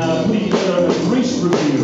uh, putting together a brief review.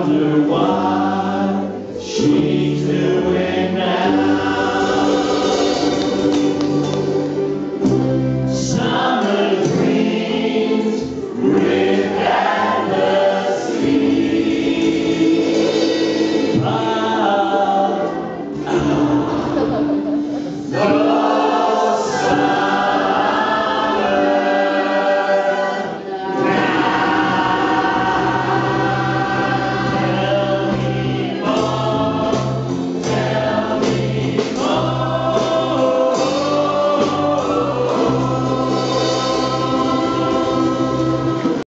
Wonder why